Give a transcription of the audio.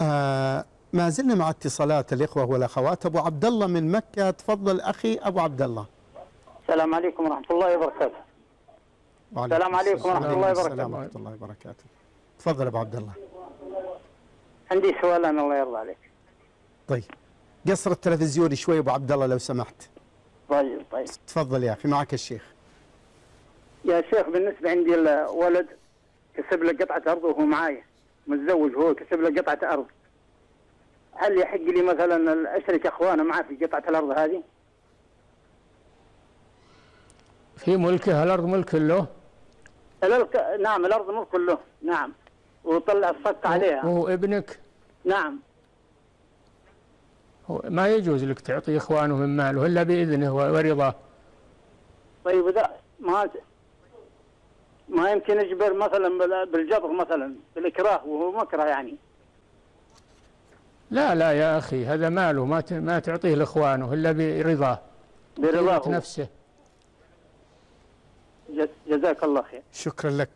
آه ما زلنا مع اتصالات الإخوة والأخوات. أبو عبد الله من مكة. تفضل أخي أبو عبد الله السلام عليكم ورحمة الله وبركاته. السلام عليكم ورحمة الله وبركاته. السلام ورحمة الله وبركاته. تفضل أبو عبد الله عندي سؤال أنا الله يرضى عليك. طيب. قصر التلفزيون شوي أبو عبد الله لو سمحت. طيب طيب. تفضل يا أخي معك الشيخ. يا شيخ بالنسبة عندي الولد كسب له قطعة أرض وهو معايا. متزوج هو كسب له قطعة أرض. هل يحق لي مثلا أشرك أخوانه معه في قطعة الأرض هذه؟ في ملكه الأرض ملك له؟ الأرض- نعم الأرض ملك له نعم. وطلع الصك عليها. وهو ابنك؟ نعم. هو ما يجوز لك تعطي إخوانه من ماله إلا بإذنه ورضاه. طيب إذا ما ما يمكن يجبر مثلا بال- بالجبر مثلا بالإكراه وهو مكره يعني. لا لا يا أخي هذا ماله ما ت- ما تعطيه لإخوانه إلا برضاه برضاه. نفسه. جز- جزاك الله خير. شكرا لك.